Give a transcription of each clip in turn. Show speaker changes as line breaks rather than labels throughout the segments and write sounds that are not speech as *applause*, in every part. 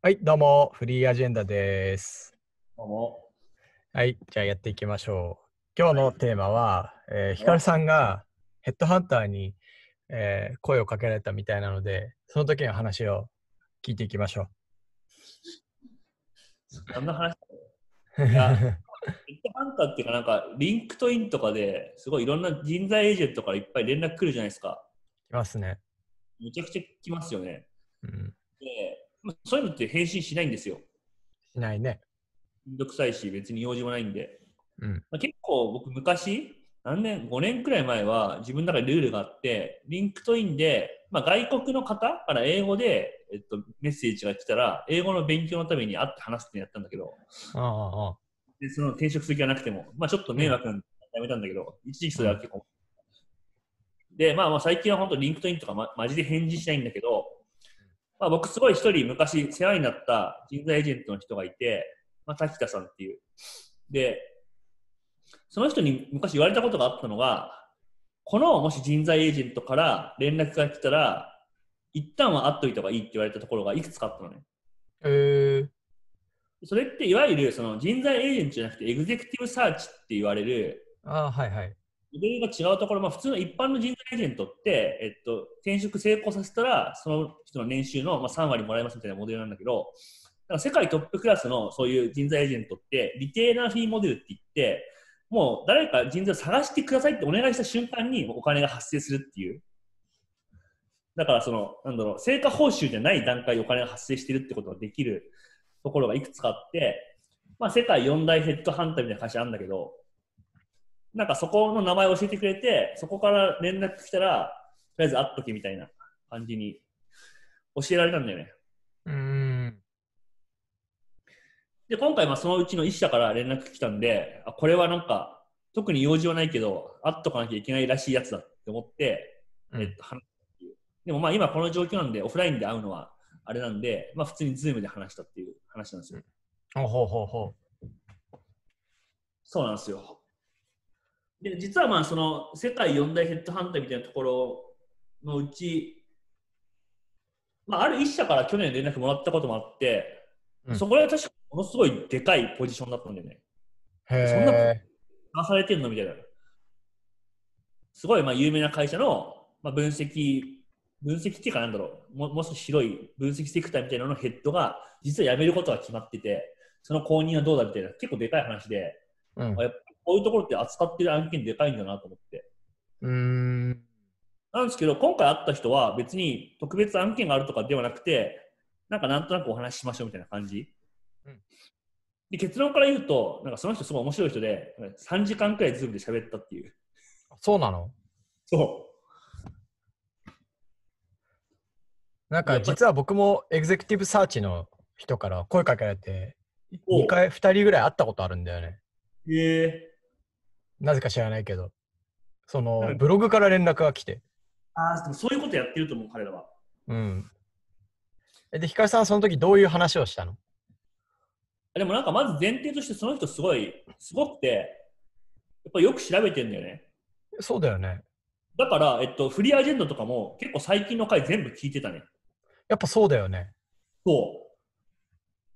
はい、どうも、フリーアジェンダです。
どうも。
はい、じゃあやっていきましょう。今日のテーマは、えー、ヒカルさんがヘッドハンターに、えー声をかけられたみたいなので、その時の話を聞いていきましょ
何の話？ヘッドハンターっていうか、なんか、リンクトインとかですごいいろんな人材エージェントからいっぱい連絡来るじゃないですか。
いますね。
めちゃくちゃ来ますよね。
うん。
で、まあそういうのって返信しないんですよ。
しないね。
めんどくさいし、別に用事もないんで。
うん。
まあ、結構僕昔、何年、5年くらい前は自分の中でルールがあって、リンクトインで、まあ、外国の方から英語で、えっと、メッセージが来たら、英語の勉強のために会って話すってやったんだけど、
ああああ、
でその転職する気はなくても、まあ、ちょっと迷惑なんでやめたんだけど、一時期それは結構。で、まあ、まあ最近は本当、リンクトインとか、ま、マジで返事しないんだけど、まあ、僕、すごい一人昔世話になった人材エージェントの人がいて、まあ、滝田さんっていう。で、その人に昔言われたことがあったのが、このもし人材エージェントから連絡が来たら、一旦は会っといた方がいいって言われたところがいくつかあったのね。
えー、
それっていわゆるその人材エージェントじゃなくてエグゼクティブサーチって言われる
ああ、はいはい。
レベルが違うところ、まあ、普通の一般の人材エージェントって、えっと、転職成功させたらその人の年収の、まあ、3割もらえますみたいなモデルなんだけどだから世界トップクラスのそういう人材エージェントってリテーナーフィーモデルって言ってもう誰か人材を探してくださいってお願いした瞬間にお金が発生するっていう。だからそのなんだろう成果報酬じゃない段階でお金が発生してるってことができるところがいくつかあって、まあ、世界四大ヘッドハンターみたいな会社あるんだけどなんかそこの名前を教えてくれてそこから連絡来たらとりあえず会っとけみたいな感じに教えられたんだよね
うーん。
で今回まあそのうちの一社から連絡来たんであこれはなんか特に用事はないけど会っとかなきゃいけないらしいやつだって思って
うん
えっと、話っていうでもまあ今この状況なんでオフラインで会うのはあれなんで、まあ、普通にズームで話したっていう話なんですよ。
ほうほうほうほ
そうなんですよ。で実はまあその世界四大ヘッドハンターみたいなところのうち、まあ、ある一社から去年連絡もらったこともあって、
うん
そこは確かものすごいでかいポジションだったんだよね。そんな
え。
回されてんのみたいな。すごいまあ有名な会社の、まあ、分析、分析っていうかなんだろう、ももう少し広い分析セクターみたいなののヘッドが実は辞めることが決まってて、その後任はどうだみたいな結構でかい話で、
うん
あ。やっぱこういうところって扱ってる案件でかいんだなと思って。
うーん。
なんですけど、今回会った人は別に特別案件があるとかではなくて、なんかなんとなくお話ししましょうみたいな感じ。
うん
で結論から言うと、なんかその人すごい面白い人で、3時間くらいズームで喋ったっていう。
そうなの？
そう。
なんか実は僕もエグゼクティブサーチの人から声かけられて、
お
2回、2人ぐらい会ったことあるんだよね。
へえ
なぜか知らないけど。その
うん
ブログから連絡が来て。
ああ、でもそういうことやってると思う、彼らは。
うん。えで、ヒカルさんはその時どういう話をしたの？
でもなんかまず前提としてその人すごい、すごくて、やっぱよく調べてんだよね。
そうだよね。
だから、えっと、フリーアジェンダとかも結構最近の回全部聞いてたね。
やっぱそうだよね。
そ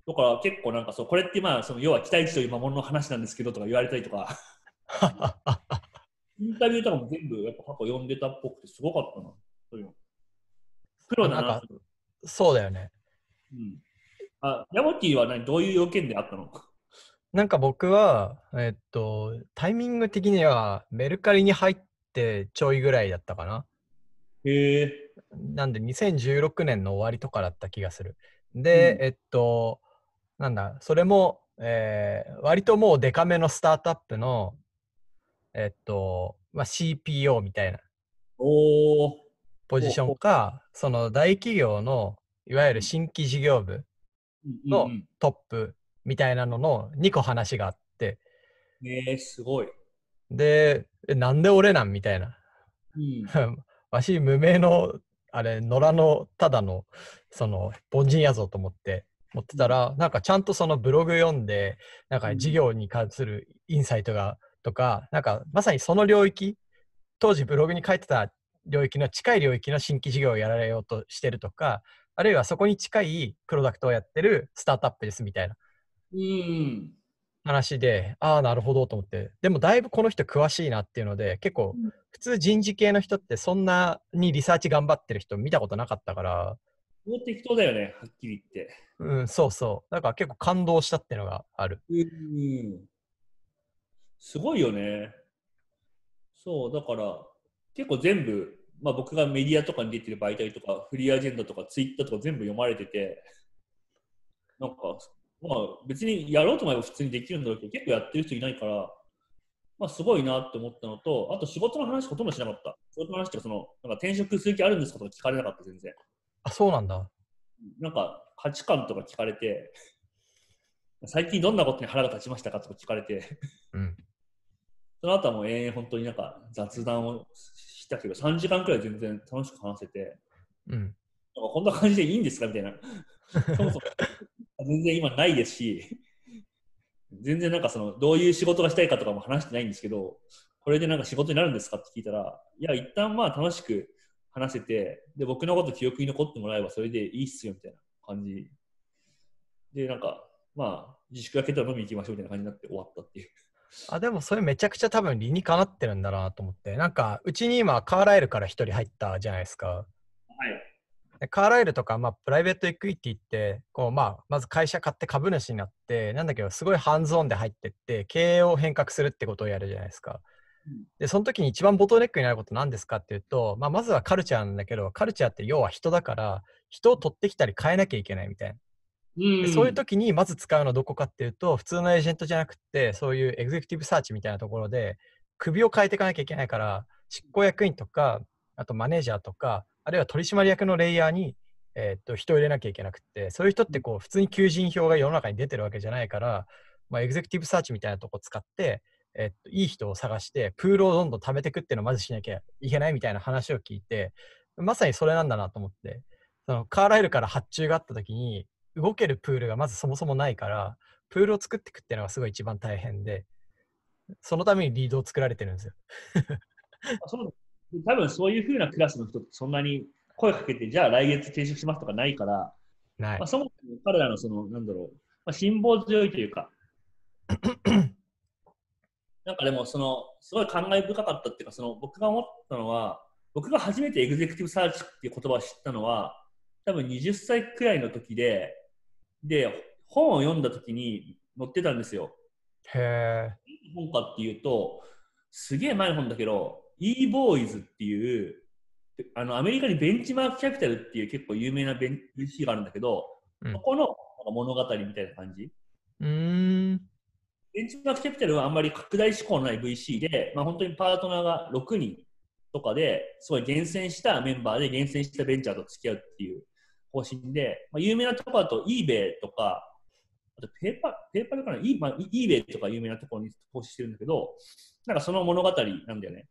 う。だから結構なんかそう、これってまあ、その要は期待値という魔物の話なんですけどとか言われたりとか、インタビューとかも全部やっぱ過去読んでたっぽくてすごかったな。そういうのプロだな。
そうだよね。
うん。あ、ヤモティは何？どういう要件であったの？
なんか僕は、えっと、タイミング的にはメルカリに入ってちょいぐらいだったかな。
へえ。
なんで2016年の終わりとかだった気がする。で、
うん
えっと、なんだ、それも、えー割ともうデカめのスタートアップの、えっと、まあ、CPO みたいな。ポジションか、その大企業のいわゆる新規事業部のトップみたいなのの2個話があって、
うん、えー、すごい。
で、えなんで俺なんみたいな。
うん。*laughs*
わし無名のあれ野良のただのその凡人やぞと思って持ってたらなんかちゃんとそのブログ読んでなんか
うん
事業に関するインサイトがとかなんかまさにその領域当時ブログに書いてた領域の近い領域の新規事業をやられようとしてるとかあるいはそこに近いプロダクトをやってるスタートアップですみたいな
うん。
話で、ああ、なるほどと思って、でもだいぶこの人詳しいなっていうので、結構
うん
普通人事系の人ってそんなにリサーチ頑張ってる人見たことなかったから、
もう適当だよね、はっきり言って。
うん、そうそう。だから結構感動したっていうのがある。
うん。すごいよね。そう、だから、結構全部、まあ僕がメディアとかに出てる媒体とか、フリーアジェンダとか、ツイッターとか全部読まれてて、なんか、まあ別にやろうと思えば普通にできるんだろうけど、結構やってる人いないから、まあすごいなって思ったのと、あと仕事の話ほとんどしなかった。仕事の話っていうか、その、なんか転職する気あるんですかとか聞かれなかった、全然。
あ、そうなんだ。
なんか価値観とか聞かれて、最近どんなことに腹が立ちましたかとか聞かれて、
うん。
その後はもう永遠本当になんか雑談をしたけど、3時間くらい全然楽しく話せて、
うん。
こんな感じでいいんですかみたいな。*laughs* そもそも全然今ないですし、全然なんかそのどういう仕事がしたいかとかも話してないんですけど、これでなんか仕事になるんですかって聞いたら、いや、一旦まあ楽しく話せて、で、僕のこと記憶に残ってもらえばそれでいいっすよみたいな感じ。で、なんか、まあ、自粛明けたら飲み行きましょうみたいな感じになって終わったっていう。
あ、でもそれめちゃくちゃ多分理にかなってるんだなと思って。なんか、うちに今、カーライルから一人入ったじゃないですか。
はい。
でカーライルとか、まあ、プライベートエクイティって、こう、まあ、まず会社買って株主になって、なんだけど、すごいハンズオンで入ってって、経営を変革するってことをやるじゃないですか
うん。
で、その時に一番ボトルネックになること何ですかっていうと、まあ、まずはカルチャーなんだけど、カルチャーって要は人だから、人を取ってきたり変えなきゃいけないみたいな。
うん
でそういう時にまず使うのはどこかっていうと、普通のエージェントじゃなくて、そういうエグゼクティブサーチみたいなところで、首を変えていかなきゃいけないから、執行役員とか、あとマネージャーとか、あるいは取締役のレイヤーに、えーっと人を入れなきゃいけなくて、そういう人ってこう普通に求人票が世の中に出てるわけじゃないから、まあ、エグゼクティブサーチみたいなとこ使って、えーっといい人を探して、プールをどんどん貯めていくっていうのをまずしなきゃいけないみたいな話を聞いて、まさにそれなんだなと思って、そのカーライルから発注があった時に、動けるプールがまずそもそもないから、プールを作っていくっていうのがすごい一番大変で、そのためにリードを作られてるんですよ。*laughs*
その多分そういうふうなクラスの人ってそんなに声かけて、じゃあ来月転職しますとかないから、
ない
まあ、。そもそも彼らのその、なんだろう、まあ、辛抱強いというか、*coughs* なんかでも、その、すごい感慨深かったっていうか、その、僕が思ったのは、僕が初めてエグゼクティブサーチっていう言葉を知ったのは、多分20歳くらいの時で、で、本を読んだ時に載ってたんですよ。
へえ。
本かっていうと、すげえ前の本だけど、e-boys っていう、あのアメリカにベンチマークキャピタルっていう結構有名なベン VC があるんだけど、
うん
そこの物語みたいな感じ。
うーん。
ベンチマークキャピタルはあんまり拡大志向のない VC で、まあ、本当にパートナーが6人とかですごい厳選したメンバーで厳選したベンチャーと付き合うっていう方針で、まあ、有名なところだと eBay とか、あとペーパー、ペーパーかな、e まあ、eBay とか有名なところに投資してるんだけど、なんかその物語なんだよね。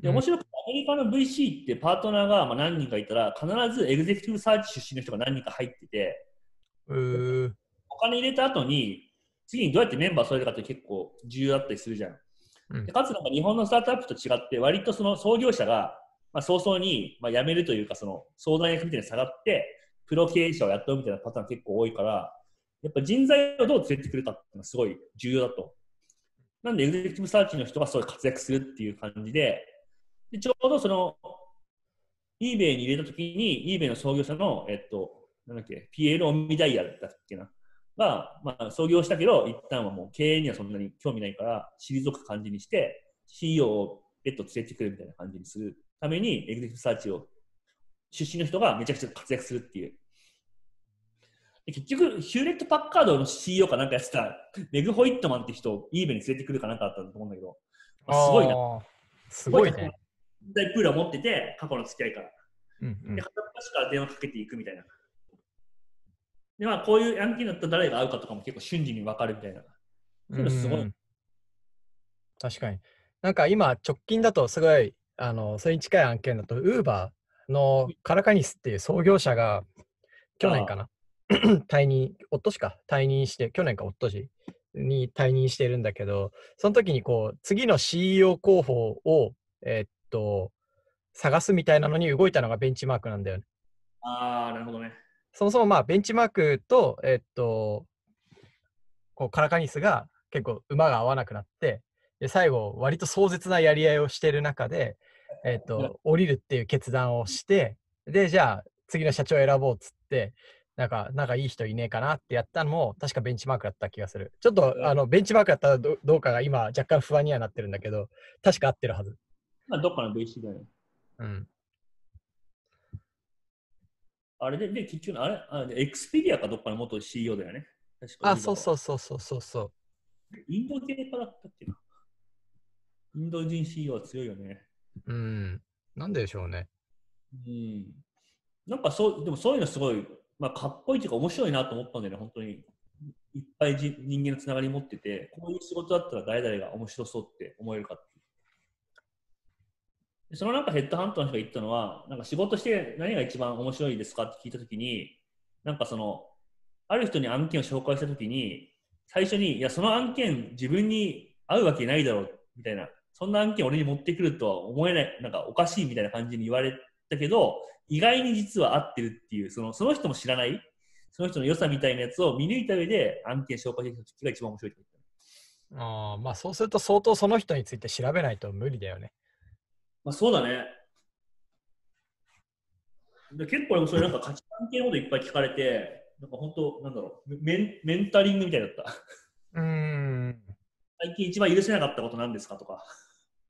で、面白くて、アメリカの VC ってパートナーがまあ何人かいたら、必ずエグゼクティブサーチ出身の人が何人か入ってて、
うー
お金入れた後に、次にどうやってメンバーそれるかって結構重要だったりするじゃん。
うん
でかつなんか日本のスタートアップと違って、割とその創業者が、まあ、早々に、まあ、辞めるというか、その相談役みたいに下がって、プロ経営者を雇うみたいなパターン結構多いから、やっぱ人材をどう連れてくるかっていうのがすごい重要だと。なんで、エグゼクティブサーチの人がすごい活躍するっていう感じで、でちょうどその、eBay に入れたときに、eBay の創業者の、えっと、なんだっけ、ピエール・オミダイヤだったっけな？が、まあ、創業したけど、一旦はもう経営にはそんなに興味ないから、退く感じにして、CEO を別途連れてくるみたいな感じにするために、エグゼクティブサーチを、出身の人がめちゃくちゃ活躍するっていう。で結局、ヒューレット・パッカードの CEO かなんかやってた、メグ・ホイットマンって人を eBay に連れてくるかなんかだったと思うんだけど、まあすごいな。
あーすごいね。
人材プールを持ってて、過去の付き合いから。
うんうん
で、片っ端から電話かけていくみたいな。で、まあ、こういう案件だったら誰が会うかとかも結構瞬時に分かるみたいな。そういうのすごい
うん確かに。なんか今、直近だとすごい、あの、それに近い案件だと、ウーバーのカラカニスっていう創業者が、去年かな、*clears throat* 退任、おっとしか退任して、去年かおっとしに退任してるんだけど、その時にこう、次の CEO 候補を、えーっと、探すみたいなのに動いたのがベンチマークなんだよね。
ああ、なるほどね。
そもそもまあベンチマークと、えっと、こうカラカニスが結構馬が合わなくなって、で最後、割と壮絶なやり合いをしている中で、えっと、降りるっていう決断をして、で、じゃあ次の社長を選ぼうっつって、なんか、なんかいい人いねえかなってやったのも、確かベンチマークだった気がする。ちょっと、あの、ベンチマークだったらどどうかが今、若干不安にはなってるんだけど、確か合ってるはず。
まあ、どっかのベーシックだよね。
うん。
あれで、で、結局、あれ、あエクスペリアかどっかの元 CEO だよね。確か
あ、そうそうそうそうそうそう。
インド系かだったっけな。インド人 CEO は強いよね。
うん。なんででしょうね。
うん。なんかそう、でもそういうのすごい、まあ、かっこいいというか面白いなと思ったんだよね、本当に。いっぱいじ人間のつながり持ってて、こういう仕事だったら誰々が面白そうって思えるかってそのなんかヘッドハントの人が言ったのは、なんか仕事して何が一番面白いですかって聞いたときに、なんかその、ある人に案件を紹介したときに、最初に、いや、その案件自分に合うわけないだろう、みたいな。そんな案件俺に持ってくるとは思えない、なんかおかしいみたいな感じに言われたけど、意外に実は合ってるっていう、そのその人も知らない、その人の良さみたいなやつを見抜いた上で案件紹介してきた時が一番面白いって言った。
ああ、まあそうすると相当その人について調べないと無理だよね。
まあそうだね。で結構俺もそれなんか価値観系のこといっぱい聞かれて、なんか本当、なんだろうメン、メンタリングみたいだった。
うーん。
最近一番許せなかったことなんですかとか。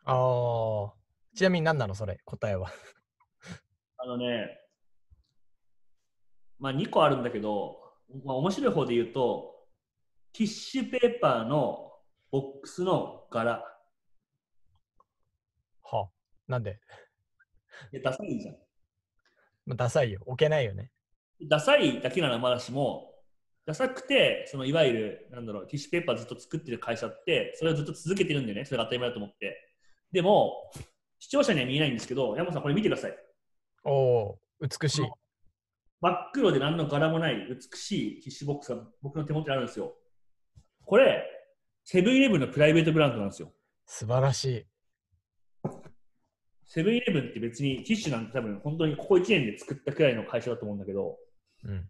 ああ。ちなみに何なのそれ、答えは。*laughs*
あのね、まあ2個あるんだけど、まあ面白い方で言うと、ティッシュペーパーのボックスの柄。
はあ。なんで、
でダサいじゃん。
まあ、ダサいよ。置けないよね。
ダサいだけならまだしも、ダサくて、そのいわゆる、なんだろう、ティッシュペーパーずっと作ってる会社って、それをずっと続けてるんだよね。それが当たり前だと思って。でも、視聴者には見えないんですけど、山本さんこれ見てください。
おおー美しい。
真っ黒で何の柄もない美しいティッシュボックスが僕の手元にあるんですよ。これ、セブンイレブンのプライベートブランドなんですよ。
素晴らしい。
セブンイレブンって別にティッシュなんて多分本当にここ1年で作ったくらいの会社だと思うんだけど、
うん。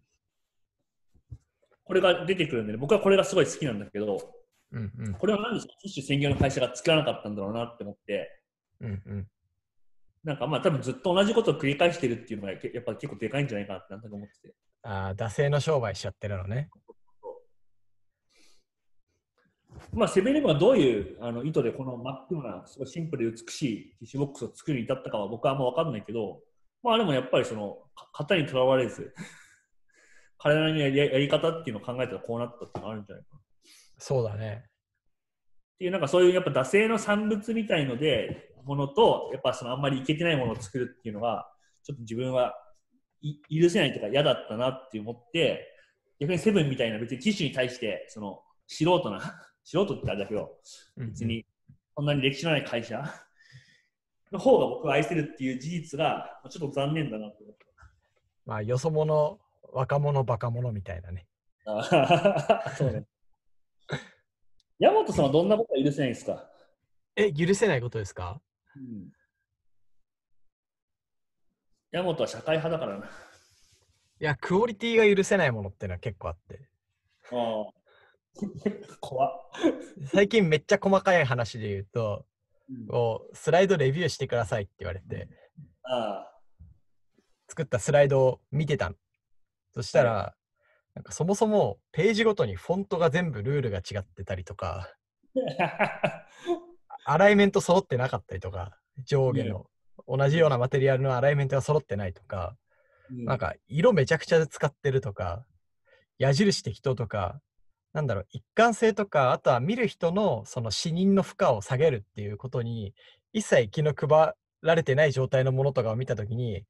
これが出てくるんで、ね、僕はこれがすごい好きなんだけど、
うんうん。
これは何でティッシュ専業の会社が作らなかったんだろうなって思って、
うんうん。
なんかまあ多分ずっと同じことを繰り返してるっていうのがけやっぱ結構でかいんじゃないかなってなんとなく思ってて。
ああ、惰性の商売しちゃってるのね。
まあ、セブンイレブンがどういうあの意図でこの真っ黒な、すごいシンプルで美しいティッシュボックスを作るに至ったかは僕はあんま分かんないけど、まあでもやっぱりその、か型にとらわれず、彼らのやりやり方っていうのを考えたらこうなったっていうのがあるんじゃないかな。っ
そうだね。
ていう、なんかそういうやっぱ惰性の産物みたいので、ものと、やっぱそのあんまりいけてないものを作るっていうのが、ちょっと自分はい許せないというか嫌だったなって思って、逆にセブンみたいな別にティッシュに対して、その素人な、素人ってあれだけど、別にそんなに歴史のない会社 *laughs* の方が僕は愛せるっていう事実がちょっと残念だなと思って。
まあ、よそ者、若者、バカ者みたいなね。
そうね。山本さんはどんなことが許せないですか、
え、許せないことですか？
うん、山本は社会派だからな。
いや、クオリティが許せないものっていうのは結構あって。
ああ怖っ、
最近めっちゃ細かい話で言うと、
うん
スライドレビューしてくださいって言われて、
あ
作ったスライドを見てたの。そしたら、なんかそもそもページごとにフォントが全部ルールが違ってたりとか、*laughs*
あ
アライメント揃ってなかったりとか、上下の同じようなマテリアルのアライメントが揃ってないとか、なんか色めちゃくちゃ使ってるとか、矢印適当とか、なんだろう、一貫性とか、あとは見る人のその視認の負荷を下げるっていうことに、一切気の配られてない状態のものとかを見たときに、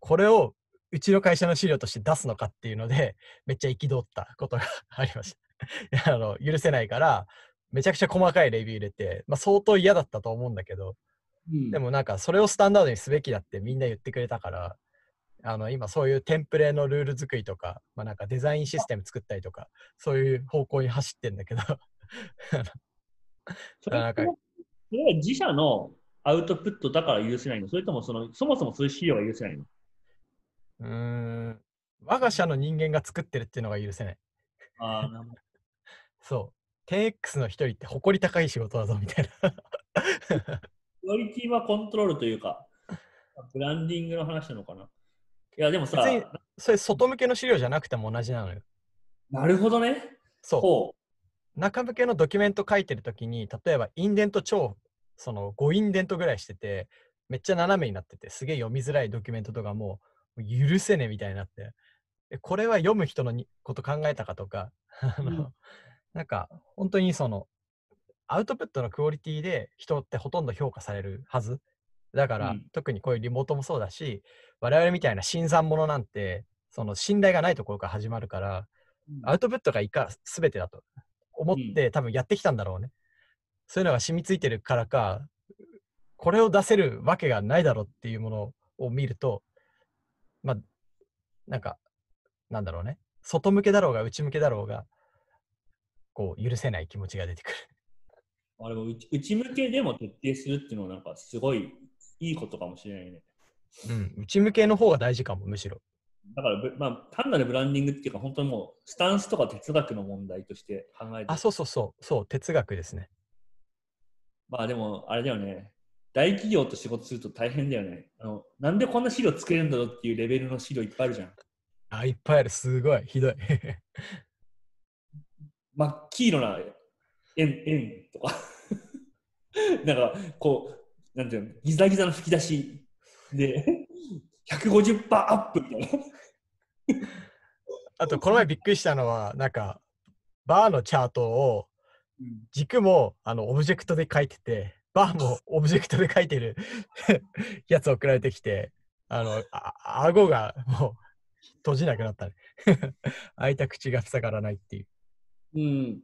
これをうちの会社の資料として出すのかっていうので、*laughs* めっちゃ憤ったことがありました。*laughs* あの許せないから、めちゃくちゃ細かいレビュー入れて、まあ、相当嫌だったと思うんだけど、
うん。
でもなんかそれをスタンダードにすべきだってみんな言ってくれたから、あの今そういうテンプレのルール作りとか、まあ、なんかデザインシステム作ったりとか、そういう方向に走ってんだけど、*laughs*
それ
なんか
自社のアウトプットだから許せないの？それともそのそもそもそういう資料が許せないの？
うーん、我が社の人間が作ってるっていうのが許せない。
ああ、なるほど。
そう。10X の一人って誇り高い仕事だぞみたいな。
クオリティはコントロールというか、ブランディングの話なのかな。いや、でもさ、
それ外向けの資料じゃなくても同じなのよ。
なるほどね。
そう。
ほ
中向けのドキュメント書いてるときに、例えばインデント超、その5インデントぐらいしてて、めっちゃ斜めになってて、すげえ読みづらいドキュメントとかも、許せねえみたいになって、えこれは読む人のにこと考えたかとか、*laughs* あの
うん
なんか本当にその、アウトプットのクオリティで人ってほとんど評価されるはず。だから、
うん
特にこういうリモートもそうだし、我々みたいな新参者なんて、その信頼がないところから始まるから、
う。
アウトプットがいか全てだと思って、多分やってきたんだろうね。そういうのが染みついてるからか、これを出せるわけがないだろうっていうものを見ると、まあ、なんか、なんだろうね。外向けだろうが内向けだろうが、こう、許せない気持ちが出てくる。*laughs*
あれも内内向けでも徹底するっていうのはなんかすごいいいことかもしれないね。
うん、内向けの方が大事かも、むしろ。
だからぶ、まあ、単なるブランディングっていうか、本当にもう、スタンスとか哲学の問題として考えて
あ、そうそうそう、そう、哲学ですね。
まあでも、あれだよね。大企業と仕事すると大変だよね。あのなんでこんな資料作れるんだろうっていうレベルの資料いっぱいあるじゃん。
あ、いっぱいある、すごい、ひどい。
真っ黄色な円円とか。*laughs* なんか、こう、なんていうの、ギザギザの吹き出しで、150%アップみたいな。
あと、この前びっくりしたのは、なんか、バーのチャートを、軸もあのオブジェクトで書いてて、バーもオブジェクトで書いてる *laughs* やつ送られてきて、あの、あ顎がもう閉じなくなったね。*laughs* 開いた口が塞がらないっていう。
うん。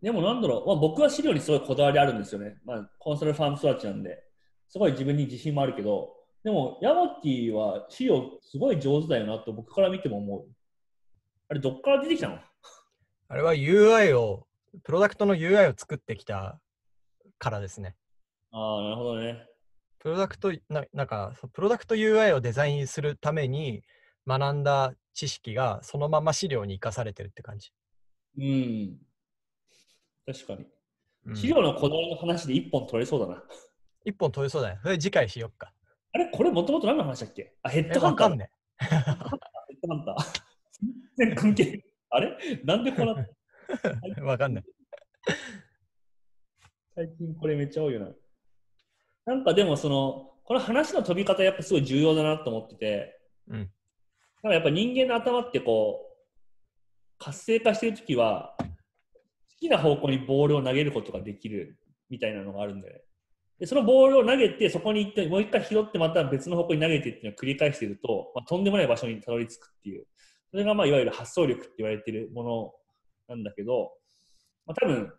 でもなんだろう、まあ、僕は資料にすごいこだわりあるんですよね。まあ、コンサルファーム育ちなんで、すごい自分に自信もあるけど、でも、ヤマティは資料すごい上手だよなと僕から見ても思う。あれ、どっから出てきたの？
あれは UI を、プロダクトの UI を作ってきたからですね。
ああ、なるほどね。
プロダクト、ななんか、プロダクト UI をデザインするために学んだ知識がそのまま資料に生かされてるって感じ。
うん。確かに。
うん
資料のこだわりの話で一本取れそうだな。
一本取れそうだね。それ次回しよっか。
あれ？これもともと何の話だっけ？あ、ヘッ
え、
ドハンターだ。
わかんね
ヘッドハンター。全然関係あれ？なんでこうなった？
え。*laughs* わかんない。
最近これめっちゃ多いよな。なんかでもその、この話の飛び方やっぱすごい重要だなと思ってて、
うん。
なんかやっぱ人間の頭ってこう、活性化してるときは、好きな方向にボールを投げることができるみたいなのがあるんだよね。で、そのボールを投げて、そこに行って、もう一回拾って、また別の方向に投げてっていうのを繰り返していると、まあ、とんでもない場所にたどり着くっていう。それがまあいわゆる発想力って言われているものなんだけど、まあ、多分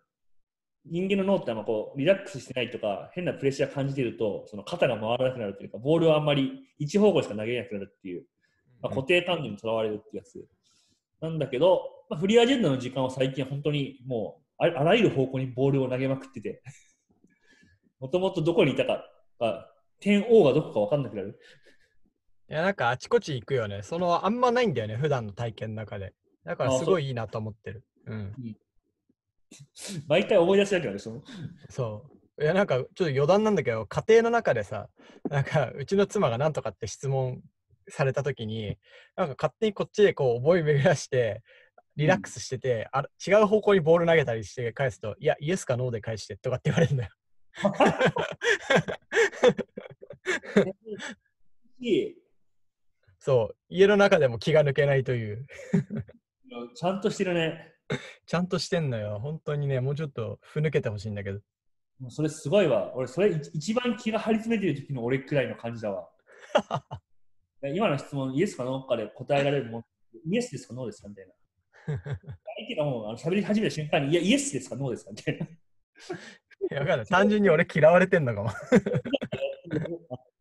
人間の脳ってあんまこうリラックスしてないとか変なプレッシャー感じてるとその肩が回らなくなるというかボールをあんまり一方向しか投げれなくなるっていう、まあ、固定観念にとらわれるっていうやつなんだけど、まあ、フリーアジェンダの時間は最近本当にもうああらゆる方向にボールを投げまくってて *laughs* もともとどこにいたかが点 O がどこか分かんなくなる
いや、なんかあちこち行くよね。その、あんまないんだよね、普段の体験の中で。だから
あ
すごいいいなと思ってる。うん。*laughs*
毎回思い出すだけなんでその
そう。いや、なんかちょっと余談なんだけど、家庭の中でさ、なんかうちの妻が何とかって質問されたときに、なんか勝手にこっちでこう覚え巡らして、リラックスしてて、あ違う方向にボール投げたりして返すと、いや、イエスかノーで返してとかって言われるんだよ。
し *laughs*
そう。家の中でも気が抜けないという。*laughs*
ちゃんとしてるね。*laughs*
ちゃんとしてんのよ。本当にね、もうちょっとふぬけてほしいんだけど。
もうそれすごいわ。俺、それ一一番気が張り詰めてる時の俺くらいの感じだわ。*laughs* 今の質問、イエスかノーかで答えられるもん、イエスですか？ノーですか？みたいな。相手がもうあの喋り始めた瞬間に、いや、イエスですか？ノーですか？みたいな。
いやわかんない。単純に俺嫌われてんのかも。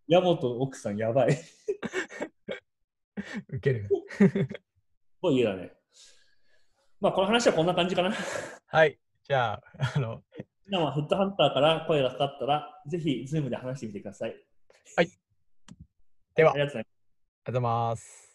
ヤモと奥さんやばい。す *laughs*
ウケる。
ごい家だね。まあ、この話はこんな感じかな。
はい。じゃあ、あの、
みんなもヘッドハンターから声がかかったら、ぜひ、ズームで話してみてください。
では、
います。
ありがとうございます。